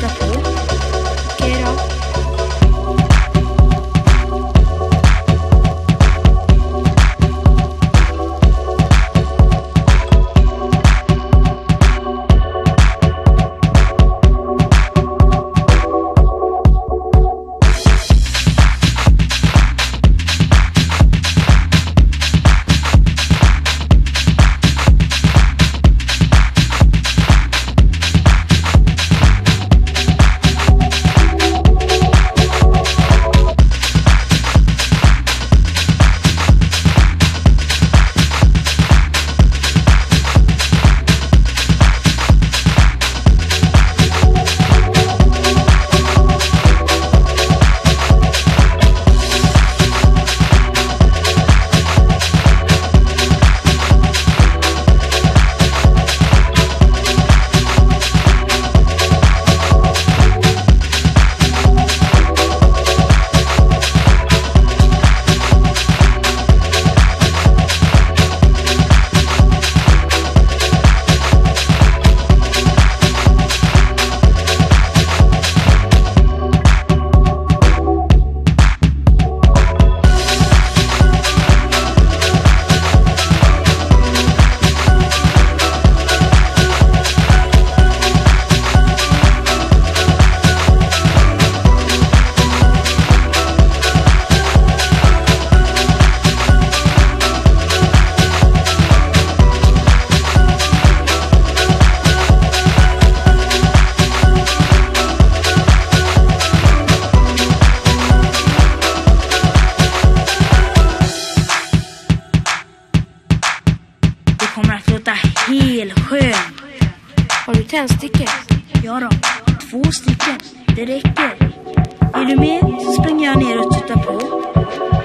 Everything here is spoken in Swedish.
daqui a pouco. Helsjö. Har du tändstickor? Ja då, två stycken. Det räcker. Är du med så springer jag ner och tittar på.